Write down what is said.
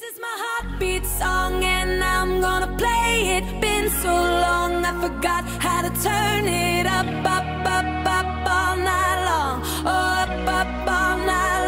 This is my heartbeat song and I'm gonna play it. Been so long I forgot how to turn it up, up, up, up all night long. Oh, up, up all night long